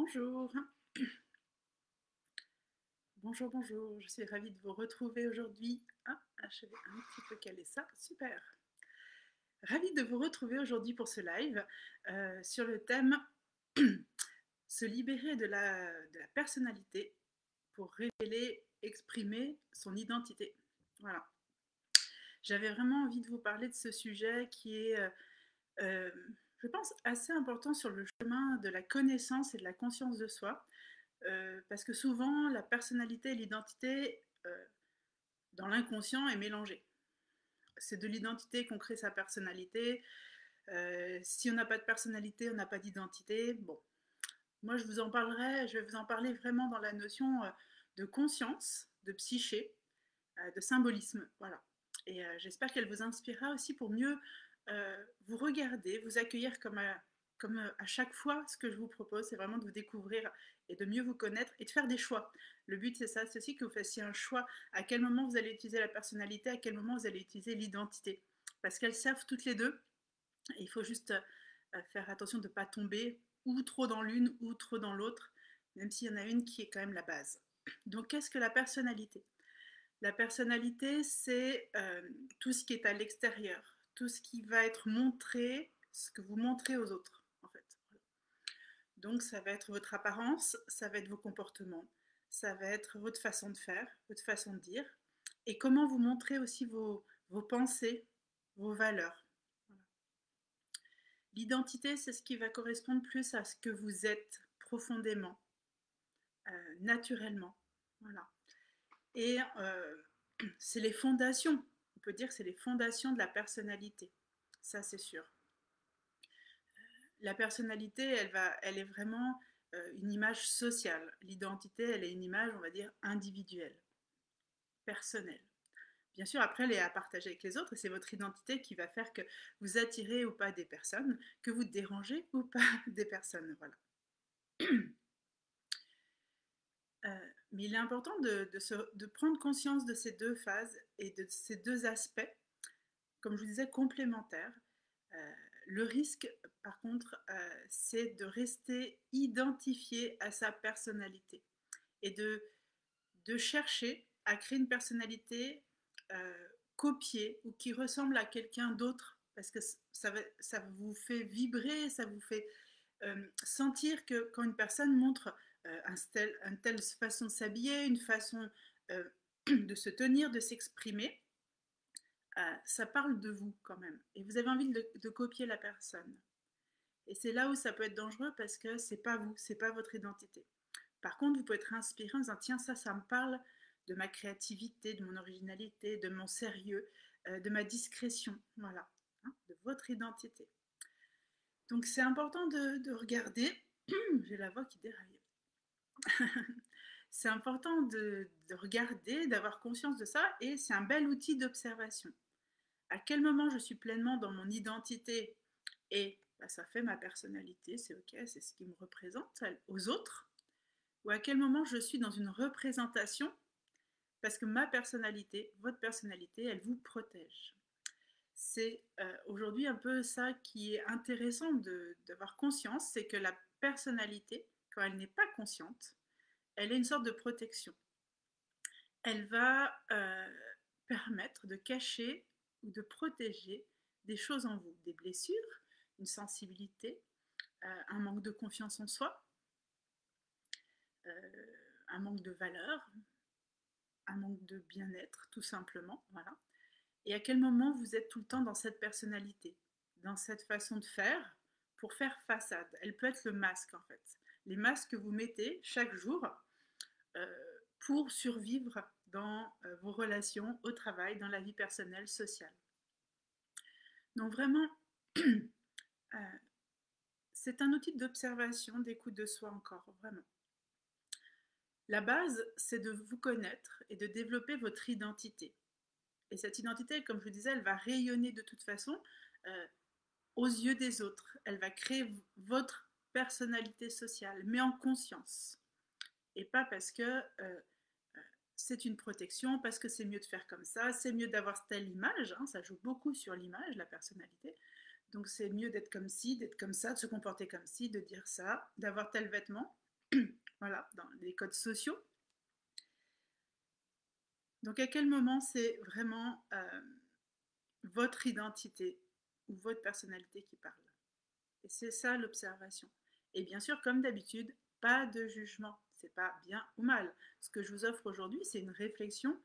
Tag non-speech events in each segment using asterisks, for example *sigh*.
Bonjour. Bonjour, bonjour. Je suis ravie de vous retrouver aujourd'hui. Ah, je vais un petit peu caler ça. Super. Ravie de vous retrouver aujourd'hui pour ce live euh, sur le thème *clears throat* se libérer de la, personnalité pour révéler, exprimer son identité. Voilà. J'avais vraiment envie de vous parler de ce sujet qui est, euh, euh, je pense, assez important sur le chemin de la connaissance et de la conscience de soi. Euh, parce que souvent, la personnalité et l'identité dans l'inconscient est mélangée. C'est de l'identité qu'on crée sa personnalité. si on n'a pas de personnalité, on n'a pas d'identité. Bon, moi je vous en parlerai, je vais vous en parler vraiment dans la notion de conscience, de psyché, de symbolisme. Voilà. Et euh, j'espère qu'elle vous inspirera aussi pour mieux euh, vous regarder, vous accueillir comme, euh, à chaque fois. Ce que je vous propose, c'est vraiment de vous découvrir et de mieux vous connaître et de faire des choix. Le but, c'est ça, c'est aussi que vous fassiez un choix. À quel moment vous allez utiliser la personnalité, à quel moment vous allez utiliser l'identité. Parce qu'elles servent toutes les deux. Il faut juste faire attention de ne pas tomber ou trop dans l'une ou trop dans l'autre, même s'il y en a une qui est quand même la base. Donc, qu'est-ce que la personnalité? La personnalité, c'est euh, tout ce qui est à l'extérieur, tout ce qui va être montré, ce que vous montrez aux autres, en fait. Donc, ça va être votre apparence, ça va être vos comportements, ça va être votre façon de faire, votre façon de dire, et comment vous montrez aussi vos, pensées, vos valeurs. L'identité, c'est ce qui va correspondre plus à ce que vous êtes profondément, euh, naturellement. Voilà. Et euh, c'est les fondations, on dire c'est les fondations de la personnalité. Ça, c'est sûr. La personnalité, elle, va, elle est vraiment euh, une image sociale. L'identité, elle est une image, on va dire, individuelle, personnelle. Bien sûr, après, elle est à partager avec les autres et c'est votre identité qui va faire que vous attirez ou pas des personnes, que vous dérangez ou pas *laughs* des personnes. Voilà. *clears throat* Euh, mais il est important de, prendre conscience de ces deux phases et de ces deux aspects, comme je vous disais, complémentaires. Euh, le risque, par contre, euh, c'est de rester identifié à sa personnalité et de, chercher à créer une personnalité euh, copiée ou qui ressemble à quelqu'un d'autre, parce que ça, ça, vous fait vibrer, ça vous fait sentir que quand une personne montre euh, un une telle façon de s'habiller, une façon euh, *clears throat* de se tenir, de s'exprimer, euh, ça parle de vous quand même. Et vous avez envie de, copier la personne. Et c'est là où ça peut être dangereux parce que c'est pas vous, c'est pas votre identité. Par contre, vous pouvez être inspiré en disant tiens, ça, ça me parle de ma créativité, de mon originalité, de mon sérieux, de ma discrétion, voilà, hein, de votre identité. Donc c'est important de, de regarder. *clears throat* J'ai la voix qui déraille. *laughs* c'est important de, regarder, d'avoir conscience de ça, et c'est un bel outil d'observation. À quel moment je suis pleinement dans mon identité et bah, ça fait ma personnalité, c'est ok, c'est ce qui me représente aux autres, ou à quel moment je suis dans une représentation parce que ma personnalité, votre personnalité, elle vous protège. C'est euh, aujourd'hui un peu ça qui est intéressant d'avoir conscience, c'est que la personnalité, elle n'est pas consciente, elle est une sorte de protection. Elle va euh, permettre de cacher ou de protéger des choses en vous, des blessures, une sensibilité, euh, un manque de confiance en soi, euh, un manque de valeur, un manque de bien-être, tout simplement. Voilà. Et à quel moment vous êtes tout le temps dans cette personnalité, dans cette façon de faire pour faire façade? Elle peut être le masque en fait les masques que vous mettez chaque jour euh, pour survivre dans euh, vos relations, au travail, dans la vie personnelle, sociale. Donc vraiment, *clears throat* euh, c'est un outil d'observation, d'écoute de soi encore, vraiment. La base, c'est de vous connaître et de développer votre identité. Et cette identité, comme je vous disais, elle va rayonner de toute façon aux yeux des autres. Elle va créer votre personnalité sociale, mais en conscience. Et pas parce que euh, euh, c'est une protection, parce que c'est mieux de faire comme ça, c'est mieux d'avoir telle image, hein, ça joue beaucoup sur l'image, la personnalité. Donc c'est mieux d'être comme ci, d'être comme ça, de se comporter comme ci, de dire ça, d'avoir tel vêtement. *clears throat* voilà, dans les codes sociaux. Donc à quel moment c'est vraiment euh, votre identité ou votre personnalité qui parle? Et c'est ça l'observation. Et bien sûr, comme d'habitude, pas de jugement. C'est pas bien ou mal. Ce que je vous offre aujourd'hui, c'est une réflexion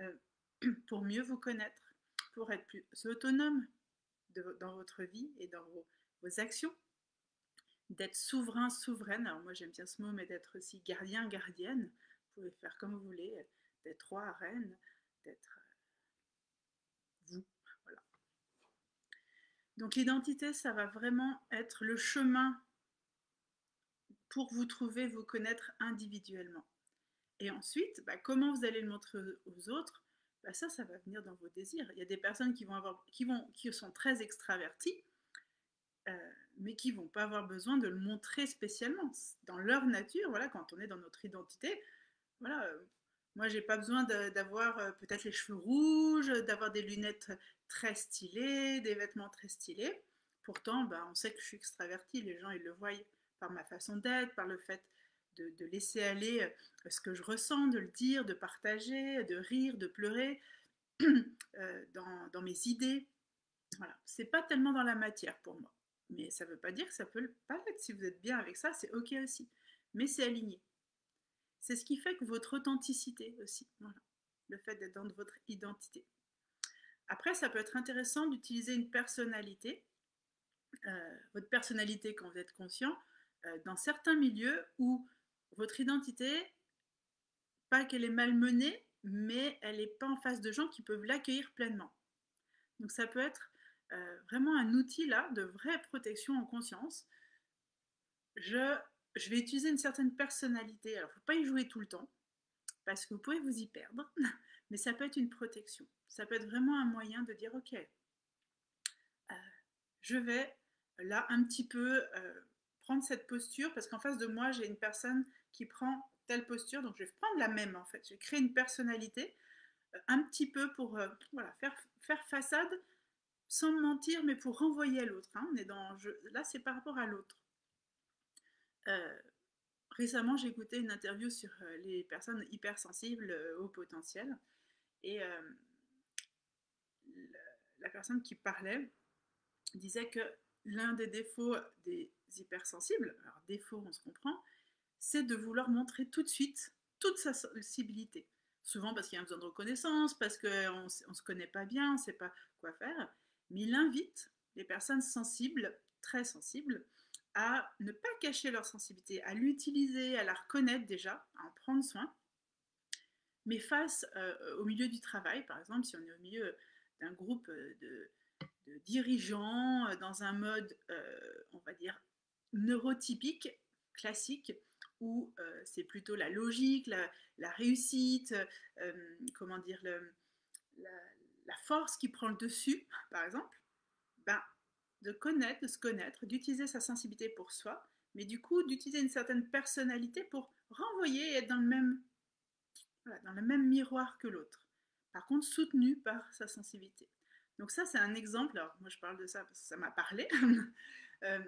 euh, *clears throat* pour mieux vous connaître, pour être plus autonome dans votre vie et dans vos actions, d'être souverain, souveraine. Alors moi j'aime bien ce mot, mais d'être aussi gardien, gardienne. Vous pouvez faire comme vous voulez, d'être roi, reine, d'être euh, vous. Voilà. Donc l'identité, ça va vraiment être le chemin pour vous trouver, vous connaître individuellement. Et ensuite, bah, comment vous allez le montrer aux autres bah, Ça, ça va venir dans vos désirs. Il y a des personnes qui vont avoir, qui vont, qui sont très extraverties, euh, mais qui vont pas avoir besoin de le montrer spécialement. Dans leur nature, voilà, quand on est dans notre identité, voilà, euh, moi j'ai pas besoin d'avoir euh, peut-être les cheveux rouges, d'avoir des lunettes très stylées, des vêtements très stylés. Pourtant, bah, on sait que je suis extravertie, les gens ils le voient par ma façon d'être, par le fait de, laisser aller euh, ce que je ressens, de le dire, de partager, de rire, de pleurer *clears throat* dans, dans, mes idées. Voilà, c'est pas tellement dans la matière pour moi. Mais ça ne veut pas dire que ça peut pas être. Si vous êtes bien avec ça, c'est ok aussi. Mais c'est aligné. C'est ce qui fait que votre authenticité aussi, le fait d'être dans votre identité. Après, ça peut être intéressant d'utiliser une personnalité, euh, votre personnalité quand vous êtes conscient, euh, dans certains milieux où votre identité, pas qu'elle est malmenée, mais elle n'est pas en face de gens qui peuvent l'accueillir pleinement. Donc ça peut être euh, vraiment un outil là de vraie protection en conscience. Je, vais utiliser une certaine personnalité. Alors, il ne faut pas y jouer tout le temps, parce que vous pouvez vous y perdre, *laughs* mais ça peut être une protection. Ça peut être vraiment un moyen de dire, ok, euh, je vais là un petit peu euh, prendre cette posture, parce qu'en face de moi, j'ai une personne qui prend telle posture, donc je vais prendre la même en fait. Je vais créer une personnalité un petit peu pour voilà, faire, faire façade sans mentir, mais pour renvoyer à l'autre. Hein. On est dans, là, c'est par rapport à l'autre. Euh, récemment, j'ai écouté une interview sur euh, les personnes hypersensibles euh, au potentiel. Et la personne qui parlait disait que l'un des défauts des hypersensibles, alors défaut, on se comprend, c'est de vouloir montrer tout de suite toute sa sensibilité. Souvent parce qu'il y a un besoin de reconnaissance, parce qu'on ne se connaît pas bien, on ne sait pas quoi faire mais il invite les personnes sensibles, très sensibles, à ne pas cacher leur sensibilité, à l'utiliser, à la reconnaître déjà, à en prendre soin. Mais face euh, au milieu du travail, par exemple, si on est au milieu d'un groupe de, dirigeants euh, dans un mode, euh, on va dire, neurotypique, classique, où c'est plutôt la logique, la, réussite, comment dire, la, force qui prend le dessus, par exemple, ben, de connaître, de se connaître, d'utiliser sa sensibilité pour soi, mais du coup d'utiliser une certaine personnalité pour renvoyer et être même, dans le même miroir que l'autre. Par contre, soutenu par sa sensibilité. Donc ça, c'est un exemple. Alors moi, je parle de ça parce que ça m'a parlé. *laughs* euh,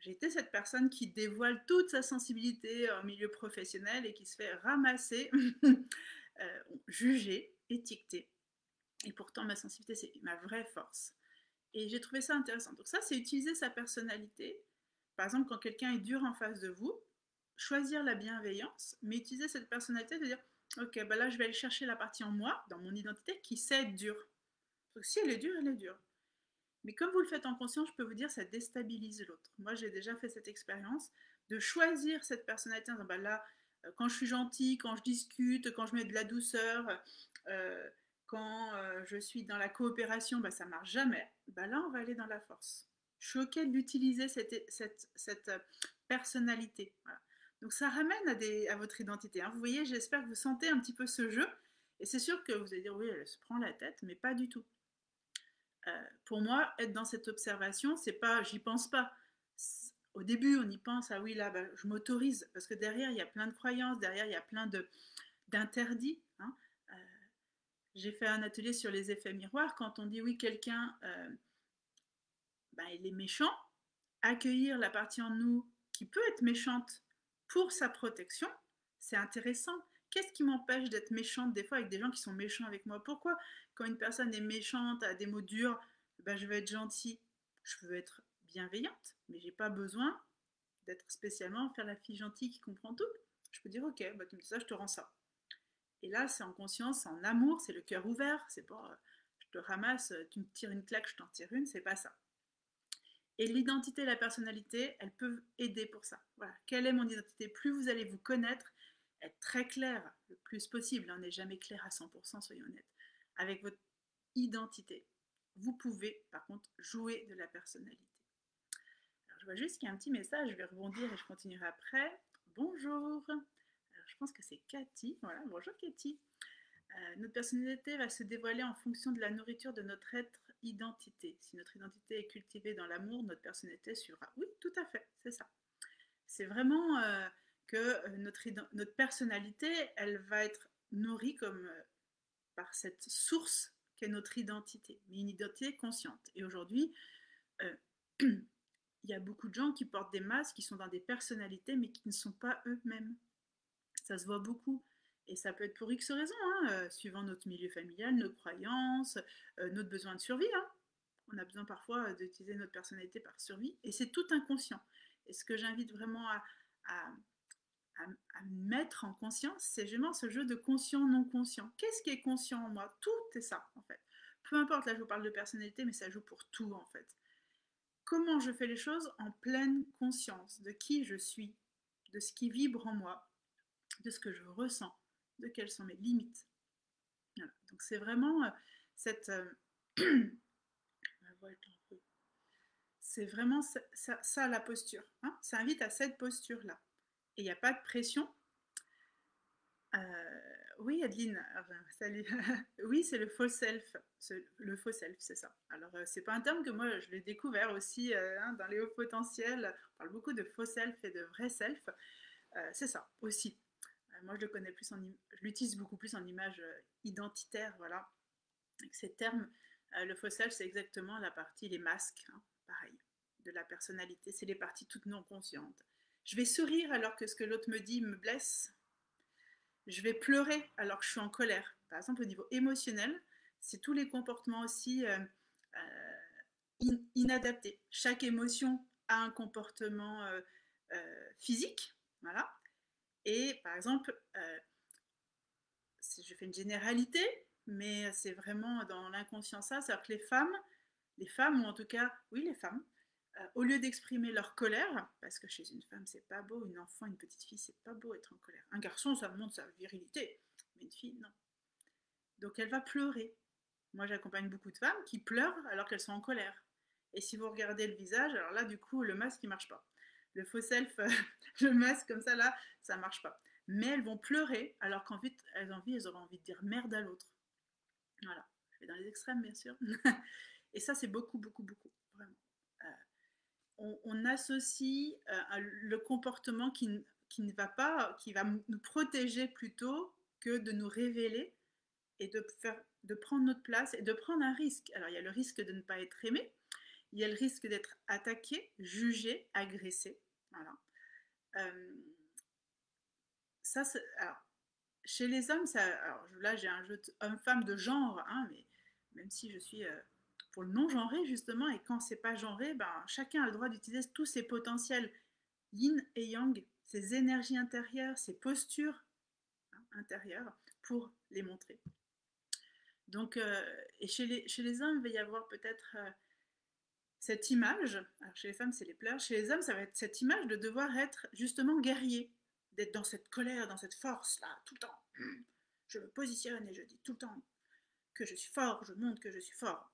j'ai été cette personne qui dévoile toute sa sensibilité en milieu professionnel et qui se fait ramasser, *laughs* euh, juger, étiqueter et pourtant, ma sensibilité, c'est ma vraie force. Et j'ai trouvé ça intéressant. Donc ça, c'est utiliser sa personnalité. Par exemple, quand quelqu'un est dur en face de vous, choisir la bienveillance, mais utiliser cette personnalité de dire, ok, bah là, je vais aller chercher la partie en moi, dans mon identité, qui sait être dure. Donc si elle est dure, elle est dure. Mais comme vous le faites en conscience, je peux vous dire, ça déstabilise l'autre. Moi, j'ai déjà fait cette expérience de choisir cette personnalité bah là, euh, quand je suis gentille, quand je discute, quand je mets de la douceur, euh, quand euh, je suis dans la coopération, bah, ça marche jamais. Bah, là, on va aller dans la force. Je suis OK d'utiliser cette, cette, euh, personnalité. Donc ça ramène à, des, à votre identité. Hein. Vous voyez, j'espère que vous sentez un petit peu ce jeu. Et c'est sûr que vous allez dire, oui, elle se prend la tête, mais pas du tout. Euh, pour moi, être dans cette observation, c'est pas, j'y pense pas. Au début, on y pense, ah oui, là, bah, je m'autorise, parce que derrière, il y a plein de croyances, derrière, il y a plein d'interdits. Hein. J'ai fait un atelier sur les effets miroirs. Quand on dit oui, quelqu'un, euh, ben, il est méchant, accueillir la partie en nous qui peut être méchante pour sa protection, c'est intéressant. Qu'est-ce qui m'empêche d'être méchante des fois avec des gens qui sont méchants avec moi? Pourquoi quand une personne est méchante, a des mots durs, ben, je veux être gentille, je veux être bienveillante, mais j'ai pas besoin d'être spécialement faire la fille gentille qui comprend tout. Je peux dire ok, bah, tu me dis ça, je te rends ça. Et là, c'est en conscience, en amour, c'est le cœur ouvert, c'est pas euh, je te ramasse, tu me tires une claque, je t'en tire une, c'est pas ça. Et l'identité la personnalité, elles peuvent aider pour ça. Voilà, quelle est mon identité? Plus vous allez vous connaître, être très clair le plus possible, on n'est jamais clair à 100%, soyons honnêtes, avec votre identité. Vous pouvez, par contre, jouer de la personnalité. Alors, je vois juste qu'il y a un petit message, je vais rebondir et je continuerai après. Bonjour Alors, je pense que c'est Cathy. Voilà, bonjour Cathy. Euh, notre personnalité va se dévoiler en fonction de la nourriture de notre être identité. Si notre identité est cultivée dans l'amour, notre personnalité suivra. Oui, tout à fait, c'est ça. C'est vraiment euh, euh, notre, notre, personnalité, elle va être nourrie comme par cette source qu'est notre identité, mais une identité consciente. Et aujourd'hui, *clears throat* il y a beaucoup de gens qui portent des masques, qui sont dans des personnalités, mais qui ne sont pas eux-mêmes. Ça se voit beaucoup. Et ça peut être pour X raisons, hein, euh, suivant notre milieu familial, nos croyances, euh, notre besoin de survie. Hein. On a besoin parfois euh, d'utiliser notre personnalité par survie, et c'est tout inconscient. Et ce que j'invite vraiment à, mettre en conscience, c'est vraiment ce jeu de conscient-non conscient. Qu'est-ce qui est conscient en moi? Tout est ça, en fait. Peu importe, là je vous parle de personnalité, mais ça joue pour tout, en fait. Comment je fais les choses? En pleine conscience de qui je suis, de ce qui vibre en moi, de ce que je ressens de quelles sont mes limites. Donc c'est vraiment euh, cette... Euh, *clears throat* c'est vraiment ça, la posture. Hein. ça invite à cette posture-là. Et il n'y a pas de pression. Euh, oui, Adeline, salut. *laughs* oui, c'est le faux self. Le faux self, c'est ça. Alors, c'est pas un terme que moi, je l'ai découvert aussi hein, dans les hauts potentiels. On parle beaucoup de faux self et de vrai self. c'est ça aussi moi, je le connais plus en, je l'utilise beaucoup plus en image euh, identitaire, voilà. Avec ces termes, euh, le faux self, c'est exactement la partie, les masques, hein, pareil, de la personnalité. C'est les parties toutes non conscientes. Je vais sourire alors que ce que l'autre me dit me blesse. Je vais pleurer alors que je suis en colère. Par exemple, au niveau émotionnel, c'est tous les comportements aussi euh, inadaptés. Chaque émotion a un comportement physique, voilà. Et par exemple, euh, je fais une généralité, mais c'est vraiment dans l'inconscient ça, c'est-à-dire que les femmes, les femmes, ou en tout cas, oui, les femmes, euh, au lieu d'exprimer leur colère, parce que chez une femme, c'est pas beau, une enfant, une petite fille, c'est pas beau être en colère. Un garçon, ça montre sa virilité, mais une fille, non. Donc elle va pleurer. Moi, j'accompagne beaucoup de femmes qui pleurent alors qu'elles sont en colère. Et si vous regardez le visage, alors là, du coup, le masque, il marche pas le faux self, *laughs* le masque comme ça là, ça marche pas. Mais elles vont pleurer alors qu'en fait, elles ont envie, elles auront envie de dire merde à l'autre. Voilà. Je vais dans les extrêmes, bien sûr. *laughs* Et ça, c'est beaucoup, beaucoup, beaucoup, vraiment. Euh, on, associe euh, le comportement qui, qui, ne va pas, qui va nous protéger plutôt que de nous révéler et de, faire, de prendre notre place et de prendre un risque. Alors, il y a le risque de ne pas être aimé, il y a le risque d'être attaqué, jugé, agressé. Voilà. Euh, ça, alors, chez les hommes, là j'ai un jeu homme-femme de genre, hein, mais même si je suis euh, pour le non-genré justement, et quand c'est pas genré, ben, chacun a le droit d'utiliser tous ses potentiels yin et yang, ses énergies intérieures, ses postures hein, intérieures pour les montrer. Donc, euh, et chez les, hommes, il va y avoir peut-être cette image, alors chez les femmes c'est les pleurs, chez les hommes ça va être cette image de devoir être justement guerrier, d'être dans cette colère, dans cette force là, tout le temps. Je me positionne et je dis tout le temps que je suis fort, je montre que je suis fort.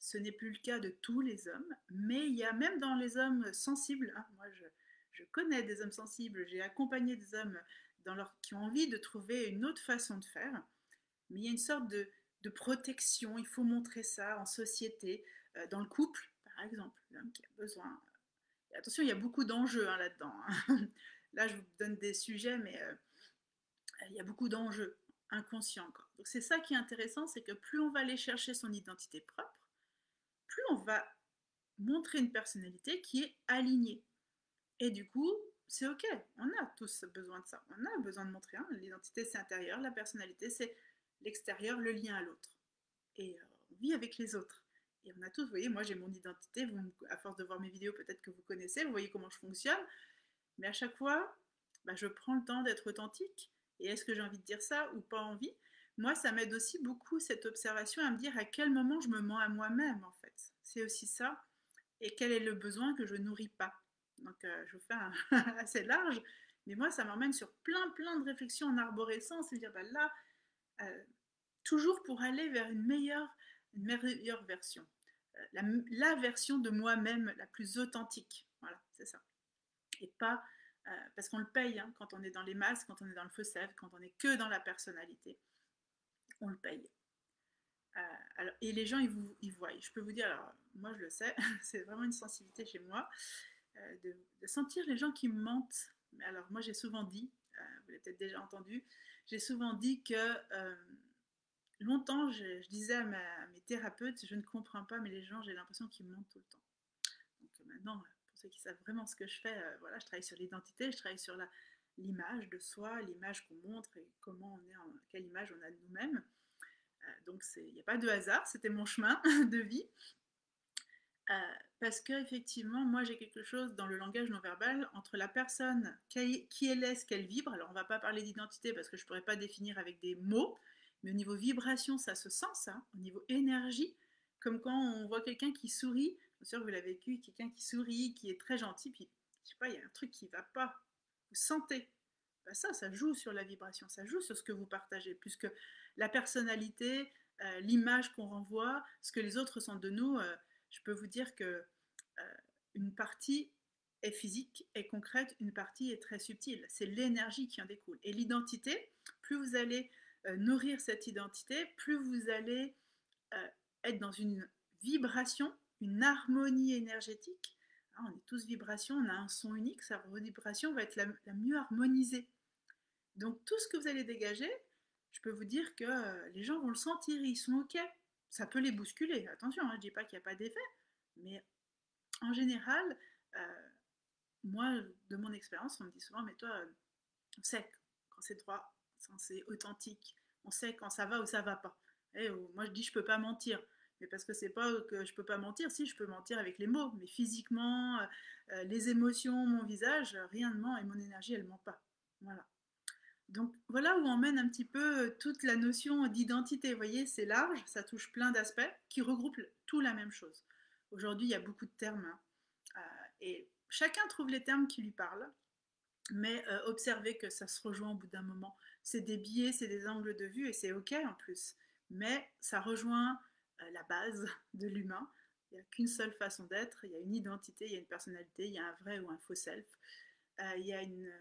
Ce n'est plus le cas de tous les hommes, mais il y a même dans les hommes sensibles, hein, moi je, connais des hommes sensibles, j'ai accompagné des hommes dans leur, qui ont envie de trouver une autre façon de faire, mais il y a une sorte de, protection, il faut montrer ça en société, euh, dans le couple, par exemple, l'homme qui a besoin. attention, il y a beaucoup d'enjeux hein, là-dedans. Hein. *laughs* Là, je vous donne des sujets, mais euh, il y a beaucoup d'enjeux inconscients encore. Donc c'est ça qui est intéressant, c'est que plus on va aller chercher son identité propre, plus on va montrer une personnalité qui est alignée. Et du coup, c'est ok, on a tous besoin de ça. On a besoin de montrer. Hein. L'identité, c'est intérieur, la personnalité, c'est l'extérieur, le lien à l'autre. Et euh, on vit avec les autres. Et on a tous, vous voyez, moi j'ai mon identité, à force de voir mes vidéos, peut-être que vous connaissez, vous voyez comment je fonctionne. Mais à chaque fois, bah, je prends le temps d'être authentique. Et est-ce que j'ai envie de dire ça ou pas envie? Moi, ça m'aide aussi beaucoup cette observation à me dire à quel moment je me mens à moi-même. C'est aussi ça. Et quel est le besoin que je nourris pas? Donc, euh, je vous fais un *laughs* assez large. Mais moi, ça m'emmène sur plein, plein de réflexions en arborescence. C'est-à-dire, bah, là, euh, toujours pour aller vers une meilleure, une meilleure version. Euh, la, version de moi-même la plus authentique. Voilà, c'est ça. Et pas parce qu'on le paye hein, quand on est dans les masses, quand on est dans le sève, quand on est que dans la personnalité. On le paye. Euh, et les gens, ils vous ils voient. Je peux vous dire, moi je le sais, *laughs* c'est vraiment une sensibilité chez moi, euh, de, sentir les gens qui me mentent. Alors moi j'ai souvent dit, vous l'avez peut-être déjà entendu, j'ai souvent dit que longtemps je, disais à, mes thérapeutes, je ne comprends pas, mais les gens, j'ai l'impression qu'ils me mentent tout le temps. Donc maintenant, ceux qui savent vraiment ce que je fais, euh, voilà, je travaille sur l'identité, je travaille sur l'image de soi, l'image qu'on montre et comment on est, quelle image on a de nous-mêmes. Donc il n'y a pas de hasard, c'était mon chemin *laughs* de vie. Euh, parce que effectivement, moi j'ai quelque chose dans le langage non verbal entre la personne qui, qui elle est, ce qu'elle vibre. Alors on va pas parler d'identité parce que je pourrais pas définir avec des mots, mais au niveau vibration, ça se sent ça. Au niveau énergie, comme quand on voit quelqu'un qui sourit, bien sûr, vous l'avez vécu, quelqu'un qui sourit, qui est très gentil, puis je sais pas, il y a un truc qui va pas. Vous sentez. Ben ça, ça joue sur la vibration, ça joue sur ce que vous partagez, puisque la personnalité, euh, l'image qu'on renvoie, ce que les autres sont de nous, euh, je peux vous dire que euh, une partie est physique et concrète, une partie est très subtile. C'est l'énergie qui en découle. Et l'identité, plus vous allez nourrir cette identité, plus vous allez être dans une vibration une harmonie énergétique. Hein, on est tous vibrations, on a un son unique, sa vibration va être la, la, mieux harmonisée. Donc tout ce que vous allez dégager, je peux vous dire que euh, les gens vont le sentir, ils sont OK. Ça peut les bousculer, attention, hein, je ne dis pas qu'il n'y a pas d'effet, mais en général, euh, moi, de mon expérience, on me dit souvent, mais toi, on sait quand c'est droit, quand c'est authentique, on sait quand ça va ou ça va pas. Moi, je dis, je peux pas mentir mais parce que c'est pas que je peux pas mentir, si je peux mentir avec les mots, mais physiquement, euh, euh, les émotions, mon visage, rien ne ment et mon énergie elle ment pas. Voilà. Donc voilà où on mène un petit peu euh, toute la notion d'identité. Vous voyez, c'est large, ça touche plein d'aspects qui regroupent tout la même chose. Aujourd'hui, il y a beaucoup de termes hein, euh, et chacun trouve les termes qui lui parlent, mais euh, observez que ça se rejoint au bout d'un moment. C'est des biais, c'est des angles de vue et c'est ok en plus, mais ça rejoint la base de l'humain. Il n'y a qu'une seule façon d'être, il y a une identité, il y a une personnalité, il y a un vrai ou un faux self, il y a une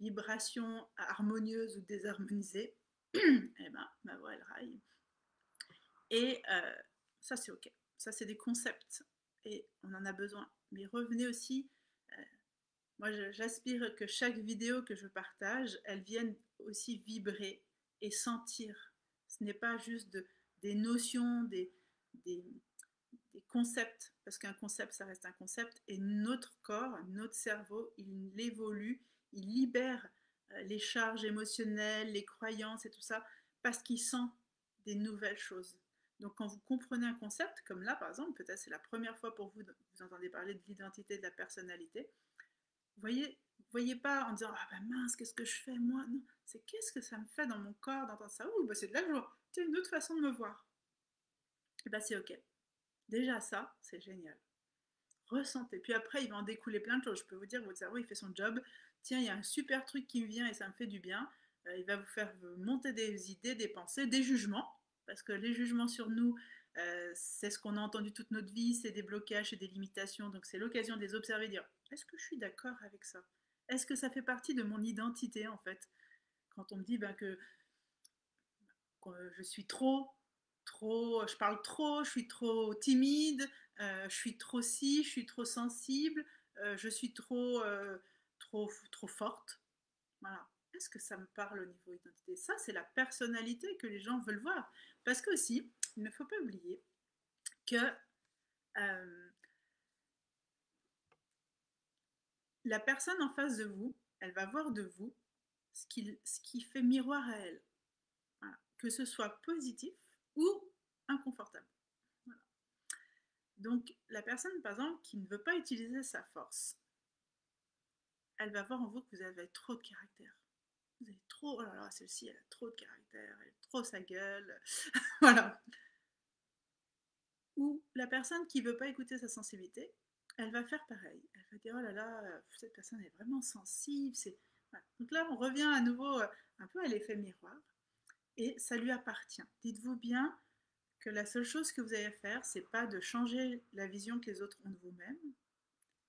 vibration harmonieuse ou désharmonisée, *clears throat* eh ben ma voix elle raille. Et euh, ça c'est ok, ça c'est des concepts et on en a besoin. Mais revenez aussi, euh, moi j'aspire que chaque vidéo que je partage, elle vienne aussi vibrer et sentir. Ce n'est pas juste de des notions, des, des, des concepts, parce qu'un concept, ça reste un concept, et notre corps, notre cerveau, il évolue, il libère euh, les charges émotionnelles, les croyances et tout ça, parce qu'il sent des nouvelles choses. Donc quand vous comprenez un concept, comme là par exemple, peut-être c'est la première fois pour vous, vous entendez parler de l'identité, de la personnalité, vous voyez, voyez pas en disant ah ben mince qu'est-ce que je fais moi? Non c'est qu'est-ce que ça me fait dans mon corps d'entendre ça? Ouh ben c'est de la joie c'est une autre façon de me voir. Et bien c'est ok. Déjà ça, c'est génial. Ressentez. Puis après, il va en découler plein de choses. Je peux vous dire, votre cerveau, il fait son job. Tiens, il y a un super truc qui me vient et ça me fait du bien. Euh, il va vous faire monter des idées, des pensées, des jugements. Parce que les jugements sur nous, euh, c'est ce qu'on a entendu toute notre vie, c'est des blocages, c'est des limitations. Donc c'est l'occasion de les observer et dire, est-ce que je suis d'accord avec ça? Est-ce que ça fait partie de mon identité en fait? Quand on me dit ben, que je suis trop, trop, je parle trop, je suis trop timide, euh, je suis trop si, je suis trop sensible, je suis trop, trop, trop forte. Voilà. Est-ce que ça me parle au niveau identité? Ça, c'est la personnalité que les gens veulent voir. Parce que aussi, il ne faut pas oublier que la personne en face de vous, elle va voir de vous ce qui, ce qui fait miroir à elle. Que ce soit positif ou inconfortable. Donc la personne, par exemple, qui ne veut pas utiliser sa force, elle va voir en vous que vous avez trop de caractère. Vous avez trop, oh là là, celle-ci, elle a trop de caractère, elle a trop sa gueule. *laughs* voilà. Ou la personne qui ne veut pas écouter sa sensibilité, elle va faire pareil. Elle va dire, oh là là, cette personne est vraiment sensible. C'est... Donc là, on revient à nouveau euh, un peu à l'effet miroir. Et ça lui appartient. Dites-vous bien que la seule chose que vous avez à faire, c'est pas de changer la vision que les autres ont de vous-même,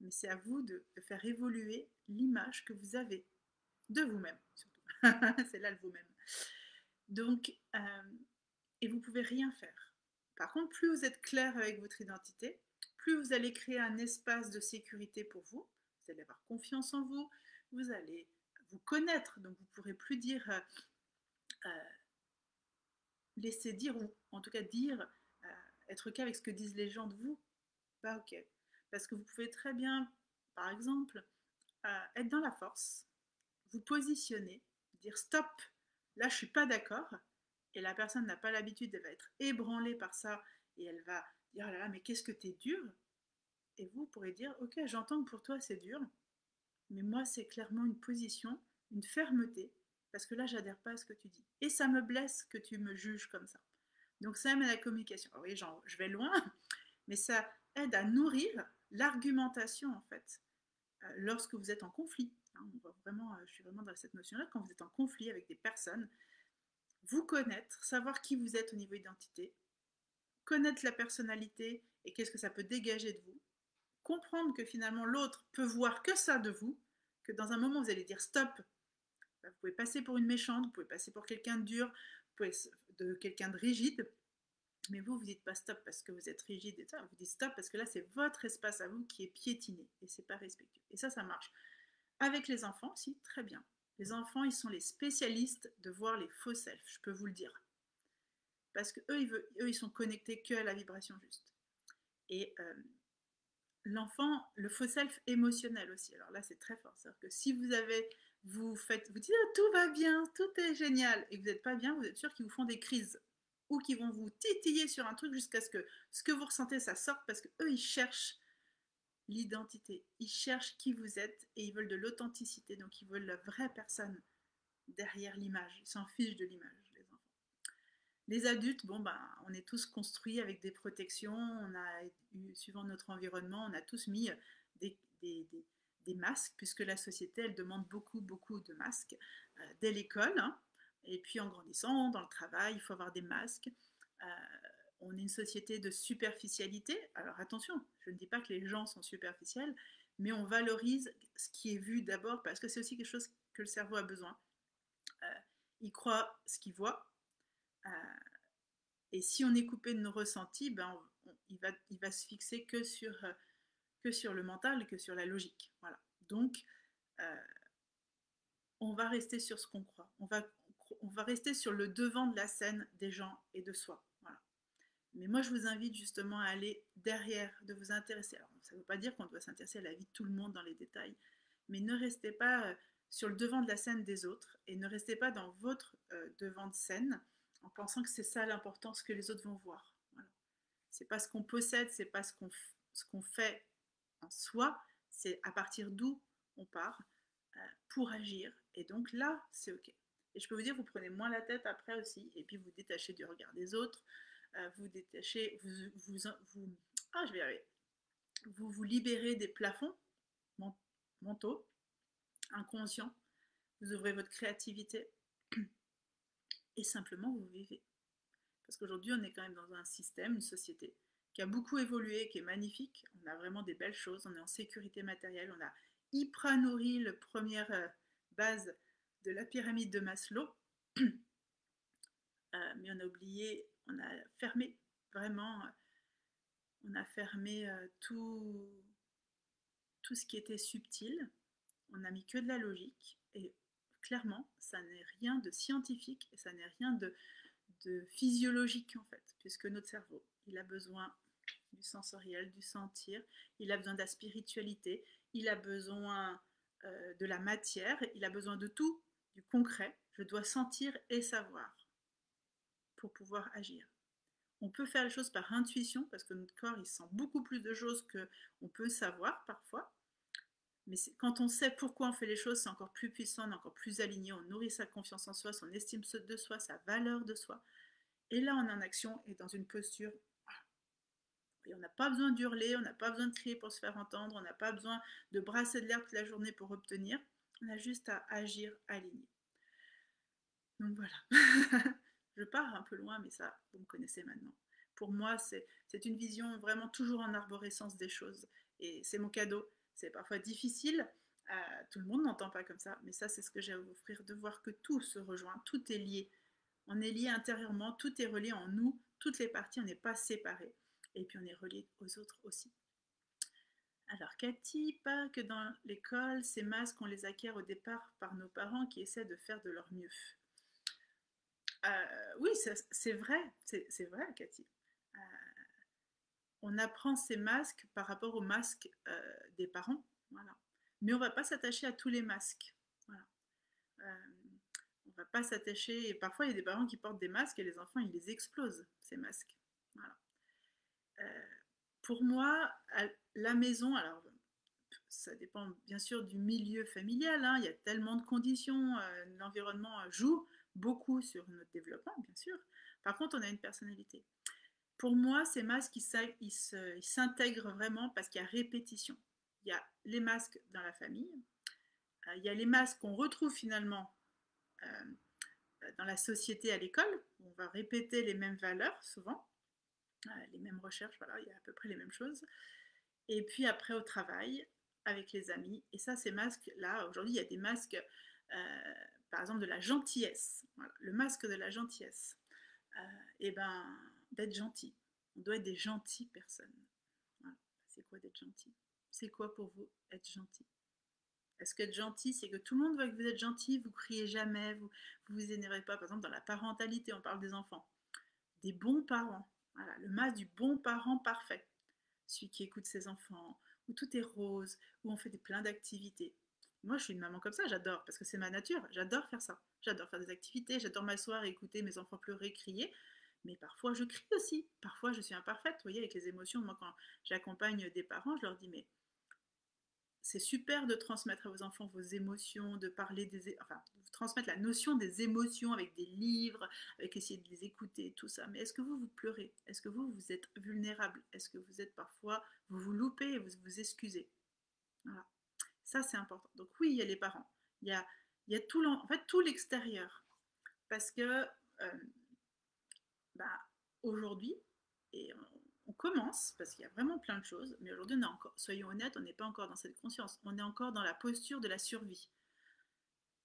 mais c'est à vous de, faire évoluer l'image que vous avez de vous-même, surtout. *laughs* c'est là le vous-même. Donc, euh, et vous pouvez rien faire. Par contre, plus vous êtes clair avec votre identité, plus vous allez créer un espace de sécurité pour vous, vous allez avoir confiance en vous, vous allez vous connaître, donc vous ne pourrez plus dire, euh, euh, laisser dire, ou en tout cas dire, être OK avec ce que disent les gens de vous, pas OK. Parce que vous pouvez très bien, par exemple, euh, être dans la force, vous positionner, dire stop, là je suis pas d'accord, et la personne n'a pas l'habitude, elle va être ébranlée par ça, et elle va dire oh là là, mais qu'est-ce que tu es dur? Et vous pourrez dire ok, j'entends que pour toi c'est dur, mais moi c'est clairement une position, une fermeté, parce que là j'adhère pas à ce que tu dis. Et ça me blesse que tu me juges comme ça. Donc ça aime à la communication. oui, genre, je vais loin, *laughs* mais ça aide à nourrir l'argumentation en fait, euh, lorsque vous êtes en conflit. Hein, vraiment, euh, je suis vraiment dans cette notion-là, quand vous êtes en conflit avec des personnes, vous connaître, savoir qui vous êtes au niveau identité, connaître la personnalité et qu'est-ce que ça peut dégager de vous, comprendre que finalement l'autre peut voir que ça de vous, que dans un moment vous allez dire stop, vous pouvez passer pour une méchante, vous pouvez passer pour quelqu'un de dur, vous pouvez de quelqu'un de rigide, mais vous, vous dites pas stop parce que vous êtes rigide et ça, vous dites stop parce que là, c'est votre espace à vous qui est piétiné et c'est pas respectueux. Et ça, ça marche. Avec les enfants aussi, très bien. Les enfants, ils sont les spécialistes de voir les faux selfs, je peux vous le dire. Parce que eux, ils, veulent, eux, ils sont connectés que à la vibration juste. Et euh, l'enfant, le faux self émotionnel aussi. Alors là, c'est très fort. C'est-à-dire que si vous avez, vous faites, vous dites ah, tout va bien, tout est génial, et que vous n'êtes pas bien, vous êtes sûr qu'ils vous font des crises ou qui vont vous titiller sur un truc jusqu'à ce que ce que vous ressentez, ça sorte parce que eux, ils cherchent l'identité, ils cherchent qui vous êtes et ils veulent de l'authenticité, donc ils veulent la vraie personne derrière l'image, ils s'en fichent de l'image, les enfants. Les adultes, bon, ben, on est tous construits avec des protections, on a eu, suivant notre environnement, on a tous mis des, des, des, masques, puisque la société, elle demande beaucoup, beaucoup de masques euh, dès l'école, hein. Et puis en grandissant, dans le travail, il faut avoir des masques. Euh, on est une société de superficialité. Alors attention, je ne dis pas que les gens sont superficiels, mais on valorise ce qui est vu d'abord parce que c'est aussi quelque chose que le cerveau a besoin. Euh, il croit ce qu'il voit. Euh, et si on est coupé de nos ressentis, ben il, va, va se fixer que sur, le mental, que sur la logique. Voilà. Donc, on va rester sur ce qu'on croit. On va, on va rester sur le devant de la scène des gens et de soi. Mais moi, je vous invite justement à aller derrière, de vous intéresser. Alors, ça ne veut pas dire qu'on doit s'intéresser à la vie de tout le monde dans les détails, mais ne restez pas euh, sur le devant de la scène des autres et ne restez pas dans votre euh, devant de scène en pensant que c'est ça l'importance que les autres vont voir. Voilà. C'est pas ce qu'on possède, c'est pas ce qu'on fait en soi, c'est à partir d'où on part euh, pour agir. Et donc là, c'est ok. Et je peux vous dire, vous prenez moins la tête après aussi, et puis vous détachez du regard des autres, euh, vous détachez, vous, vous, vous, ah, je vais arriver. Vous vous libérez des plafonds mentaux, inconscients, vous ouvrez votre créativité, et simplement vous vivez. Parce qu'aujourd'hui, on est quand même dans un système, une société qui a beaucoup évolué, qui est magnifique. On a vraiment des belles choses, on est en sécurité matérielle, on a hyper nourri première euh, base de la pyramide de Maslow. *clears throat* Euh, mais on a oublié, on a fermé vraiment, on a fermé euh, tout, tout ce qui était subtil. On a mis que de la logique et clairement, ça n'est rien de scientifique et ça n'est rien de, physiologique en fait, puisque notre cerveau, il a besoin du sensoriel, du sentir, il a besoin de la spiritualité, il a besoin euh, de la matière, il a besoin de tout, du concret. Je dois sentir et savoir pour pouvoir agir. On peut faire les choses par intuition parce que notre corps il sent beaucoup plus de choses que on peut savoir parfois. Mais quand on sait pourquoi on fait les choses, c'est encore plus puissant, encore plus aligné, on nourrit sa confiance en soi, son estime de soi, sa valeur de soi. Et là, on est en action et dans une posture. Et on n'a pas besoin d'hurler, on n'a pas besoin de crier pour se faire entendre, on n'a pas besoin de brasser de l'air toute la journée pour obtenir. On a juste à agir aligné. Donc voilà. *laughs* Je pars un peu loin, mais ça, vous me connaissez maintenant. Pour moi, c'est une vision vraiment toujours en arborescence des choses. Et c'est mon cadeau. C'est parfois difficile. Euh, tout le monde n'entend pas comme ça. Mais ça, c'est ce que j'ai à vous offrir, de voir que tout se rejoint, tout est lié. On est lié intérieurement, tout est relié en nous, toutes les parties, on n'est pas séparés. Et puis on est relié aux autres aussi. Alors Cathy, pas que dans l'école, ces masques, on les acquiert au départ par nos parents qui essaient de faire de leur mieux. Euh, oui, c'est vrai, c'est vrai, Cathy. Euh, on apprend ces masques par rapport aux masques euh, des parents. Mais on ne va pas s'attacher à tous les masques, on ne va pas s'attacher. Parfois, il y a des parents qui portent des masques et les enfants, ils les explosent ces masques, voilà. Pour moi, la maison, alors ça dépend bien sûr du milieu familial. Hein, il y a tellement de conditions, l'environnement joue beaucoup sur notre développement, bien sûr. Par contre, on a une personnalité. Pour moi, ces masques, ils s'intègrent vraiment parce qu'il y a répétition. Il y a les masques dans la famille, euh, il y a les masques qu'on retrouve finalement euh, dans la société à l'école, on va répéter les mêmes valeurs souvent, euh, les mêmes recherches, voilà, il y a à peu près les mêmes choses. Et puis après au travail, avec les amis. Et ça, ces masques-là, aujourd'hui, il y a des masques par exemple de la gentillesse, le masque de la gentillesse, euh, eh ben d'être gentil. On doit être des gentilles personnes. C'est quoi d'être gentil? C'est quoi pour vous être gentil? Est-ce qu'être gentil, c'est que tout le monde voit que vous êtes gentil, vous criez jamais, vous vous, vous énervez pas? Par exemple, dans la parentalité, on parle des enfants. Des bons parents. Le masque du bon parent parfait. Celui qui écoute ses enfants, où tout est rose, où on fait des, plein d'activités. Moi, je suis une maman comme ça, j'adore, parce que c'est ma nature, j'adore faire ça. J'adore faire des activités, j'adore m'asseoir et écouter mes enfants pleurer, crier. Mais parfois, je crie aussi. Parfois, je suis imparfaite. Vous voyez, avec les émotions, moi, quand j'accompagne des parents, je leur dis, mais c'est super de transmettre à vos enfants vos émotions, de parler des, enfin, de transmettre la notion des émotions avec des livres, avec essayer de les écouter, tout ça. Mais est-ce que vous vous pleurez? Est-ce que vous vous êtes vulnérable? Est-ce que vous êtes parfois, vous vous loupez et vous vous excusez? Voilà. Ça, c'est important. Donc oui, il y a les parents. Il y a, tout, en fait, tout l'extérieur. Parce que euh, bah, aujourd'hui, et commence, parce qu'il y a vraiment plein de choses, mais aujourd'hui, soyons honnêtes, on n'est pas encore dans cette conscience. On est encore dans la posture de la survie.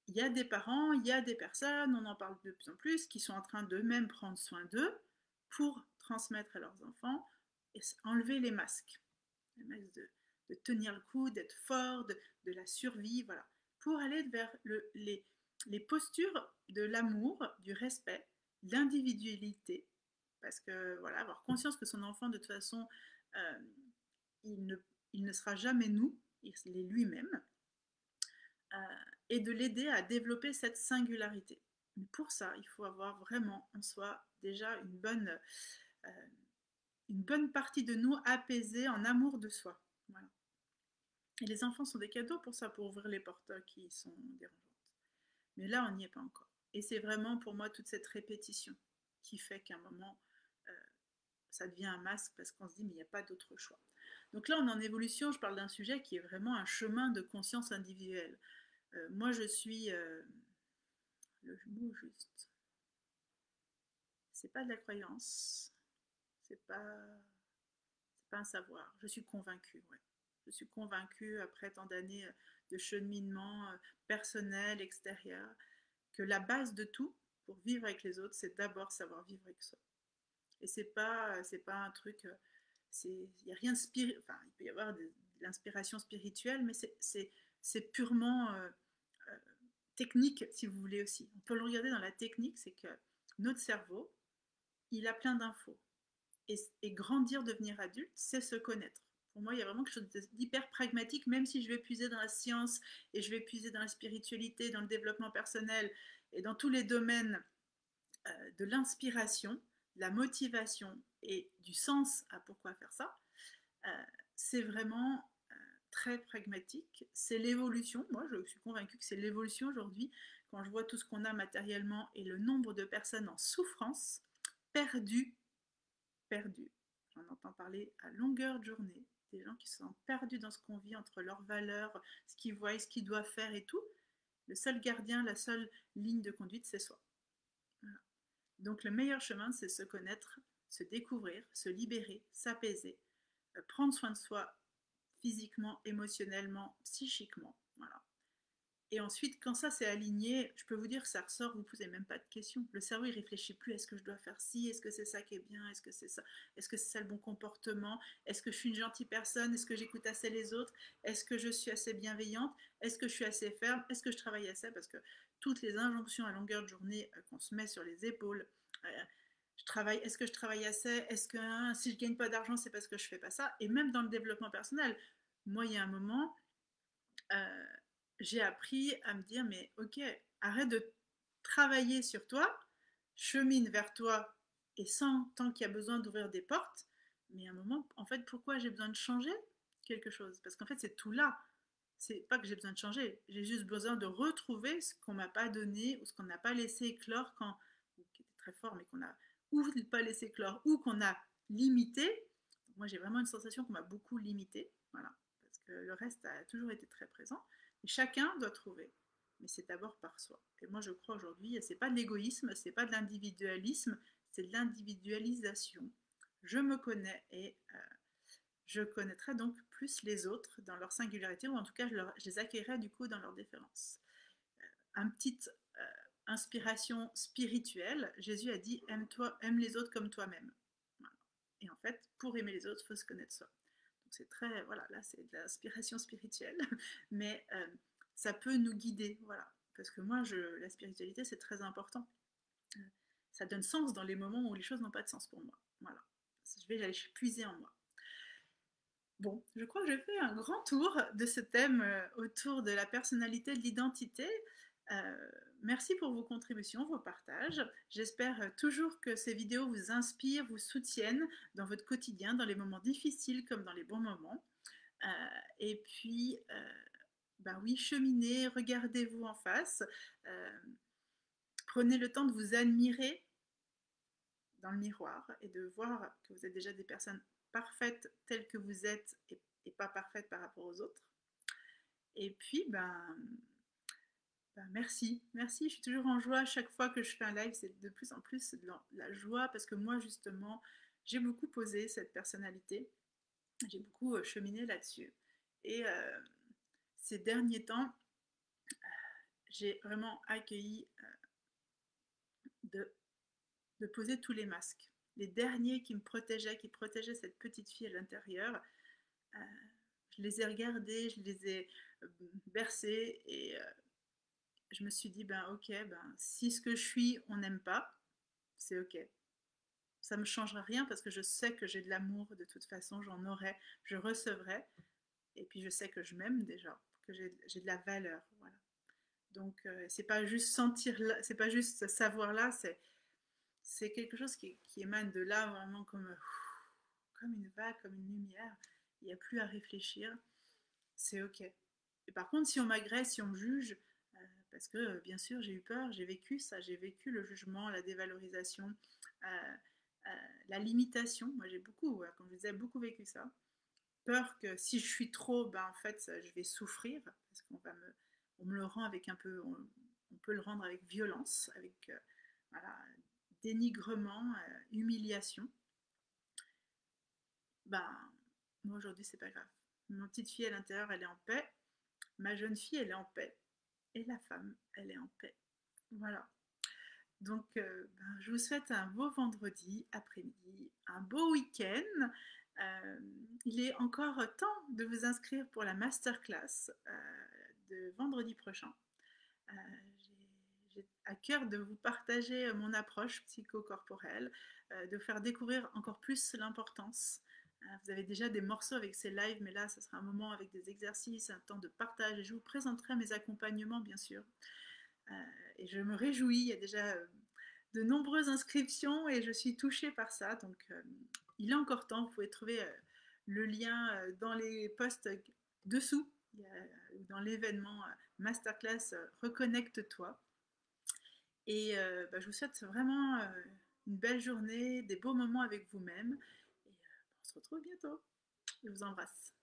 Il y a des parents, il y a des personnes, on en parle de plus en plus, qui sont en train d'eux-mêmes prendre soin d'eux pour transmettre à leurs enfants et enlever les masques. Les masques de, de tenir le coup, d'être fort, de, la survie, voilà, pour aller vers les, les postures de l'amour, du respect, l'individualité, parce que voilà, avoir conscience que son enfant, de toute façon, euh, il, ne, sera jamais nous, il est lui-même, euh, et de l'aider à développer cette singularité. Mais pour ça, il faut avoir vraiment en soi déjà une bonne, euh, une bonne partie de nous apaisée en amour de soi. Et les enfants sont des cadeaux pour ça, pour ouvrir les portes qui sont dérangeantes. Mais là, on n'y est pas encore. Et c'est vraiment pour moi toute cette répétition qui fait qu'à un moment, ça devient un masque parce qu'on se dit, mais il n'y a pas d'autre choix. Donc là, on est en évolution, je parle d'un sujet qui est vraiment un chemin de conscience individuelle. Euh, moi, je suis... Euh, le mot juste. C'est pas de la croyance. C'est pas... Pas un savoir. Je suis convaincue, ouais. Je suis convaincue, après tant d'années euh, de cheminement personnel, extérieur, que la base de tout pour vivre avec les autres, c'est d'abord savoir vivre avec soi. Et c'est pas, euh, c'est pas un truc, il n'y a rien de spirituel, enfin, il peut y avoir de, l'inspiration spirituelle, mais c'est purement technique, si vous voulez aussi. On peut le regarder dans la technique, c'est que notre cerveau, il a plein d'infos. Et, grandir, devenir adulte, c'est se connaître Pour moi, il y a vraiment quelque chose d'hyper pragmatique, même si je vais puiser dans la science et je vais puiser dans la spiritualité, dans le développement personnel et dans tous les domaines euh, de l'inspiration, la motivation et du sens à pourquoi faire ça. Euh, c'est vraiment euh, très pragmatique. C'est l'évolution. Moi, je suis convaincue que c'est l'évolution aujourd'hui. Quand je vois tout ce qu'on a matériellement et le nombre de personnes en souffrance, perdues, perdues. J'en entends parler à longueur de journée. Des gens qui sont perdus dans ce qu'on vit entre leurs valeurs, ce qu'ils voient, ce qu'ils doivent faire et tout. Le seul gardien, la seule ligne de conduite, c'est soi. Donc le meilleur chemin, c'est se connaître, se découvrir, se libérer, s'apaiser, euh, prendre soin de soi physiquement, émotionnellement, psychiquement. Et ensuite, quand ça c'est aligné, je peux vous dire que ça ressort, vous ne posez même pas de questions. Le cerveau, il réfléchit plus, est-ce que je dois faire ci, est-ce que c'est ça qui est bien, est-ce que c'est ça, est-ce que c'est ça le bon comportement, est-ce que je suis une gentille personne, est-ce que j'écoute assez les autres, est-ce que je suis assez bienveillante, est-ce que je suis assez ferme, est-ce que je travaille assez, parce que toutes les injonctions à longueur de journée euh, qu'on se met sur les épaules, euh, je travaille, est-ce que je travaille assez? Est-ce que hein, si je gagne pas d'argent, c'est parce que je fais pas ça? Et même dans le développement personnel, moi, il y a un moment, euh, j'ai appris à me dire, mais ok, arrête de travailler sur toi, chemine vers toi, et sans tant qu'il y a besoin d'ouvrir des portes, mais à un moment, en fait, pourquoi j'ai besoin de changer quelque chose? Parce qu'en fait, c'est tout là. C'est pas que j'ai besoin de changer, j'ai juste besoin de retrouver ce qu'on m'a pas donné ou ce qu'on n'a pas laissé éclore quand, qui était très fort, mais qu'on a ou pas laissé éclore ou qu'on a limité. Moi, j'ai vraiment une sensation qu'on m'a beaucoup limité, voilà, parce que le reste a toujours été très présent. Et chacun doit trouver, mais c'est d'abord par soi. Et moi, je crois aujourd'hui, c'est pas de l'égoïsme, c'est pas de l'individualisme, c'est de l'individualisation. Je me connais et euh, je connaîtrai donc plus les autres dans leur singularité, ou en tout cas, je, les accueillerai du coup dans leur différence. Euh, un petit euh, inspiration spirituelle, Jésus a dit aime-toi, aime les autres comme toi-même. Et en fait, pour aimer les autres, il faut se connaître soi c'est très, voilà, là c'est de l'inspiration spirituelle, *laughs* mais euh, ça peut nous guider, voilà. Parce que moi, je, la spiritualité, c'est très important. Ça donne sens dans les moments où les choses n'ont pas de sens pour moi. Voilà. Je vais aller puiser en moi. Bon, je crois que j'ai fait un grand tour de ce thème euh, autour de la personnalité, de l'identité. Merci pour vos contributions, vos partages. J'espère euh, toujours que ces vidéos vous inspirent, vous soutiennent dans votre quotidien, dans les moments difficiles comme dans les bons moments. Euh, et puis, ben oui, cheminez, regardez-vous en face. prenez le temps de vous admirer dans le miroir et de voir que vous êtes déjà des personnes parfaites telles que vous êtes et, pas parfaites par rapport aux autres. Et puis, ben, bah, merci, merci. Je suis toujours en joie chaque fois que je fais un live. C'est de plus en plus de la, joie parce que moi, justement, j'ai beaucoup posé cette personnalité. J'ai beaucoup euh, cheminé là-dessus. Et euh, ces derniers temps, j'ai vraiment accueilli euh, de poser tous les masques. Les derniers qui me protégeaient, qui protégeaient cette petite fille à l'intérieur, je les ai regardés, je les ai bercés et je me suis dit, ben ok, ben, si ce que je suis, on n'aime pas, c'est ok. Ça ne me changera rien parce que je sais que j'ai de l'amour de toute façon, j'en aurai, je recevrai. Et puis je sais que je m'aime déjà, que j'ai de la valeur. Donc euh, c'est pas juste sentir, c'est pas juste savoir là, c'est c'est quelque chose qui, émane de là vraiment comme comme une vague, comme une lumière. Il n'y a plus à réfléchir. C'est ok. Et par contre, si on m'agresse, si on me juge, parce que euh, bien sûr j'ai eu peur, j'ai vécu ça, j'ai vécu le jugement, la dévalorisation, euh, euh, la limitation. Moi j'ai beaucoup, comme je disais, beaucoup vécu ça. Peur que si je suis trop, ben en fait je vais souffrir parce qu'on on me le rend avec un peu, on, peut le rendre avec violence, avec voilà, dénigrement, humiliation. Ben moi aujourd'hui c'est pas grave. Ma petite fille à l'intérieur elle est en paix, ma jeune fille elle est en paix et la femme, elle est en paix. Voilà. Donc, euh, ben, je vous souhaite un beau vendredi après-midi, un beau week-end. Euh, il est encore temps de vous inscrire pour la masterclass euh, de vendredi prochain. J'ai à cœur de vous partager mon approche psychocorporelle, de faire découvrir encore plus l'importance Hein, vous avez déjà des morceaux avec ces lives, mais là, ce sera un moment avec des exercices, un temps de partage. Je vous présenterai mes accompagnements, bien sûr. Euh, et je me réjouis, il y a déjà euh, de nombreuses inscriptions et je suis touchée par ça. Donc, euh, il est encore temps. Vous pouvez trouver le lien dans les posts dessous, dans l'événement Masterclass Reconnecte-toi. Et bah, je vous souhaite vraiment une belle journée, des beaux moments avec vous-même. Et on se retrouve bientôt. Je vous embrasse.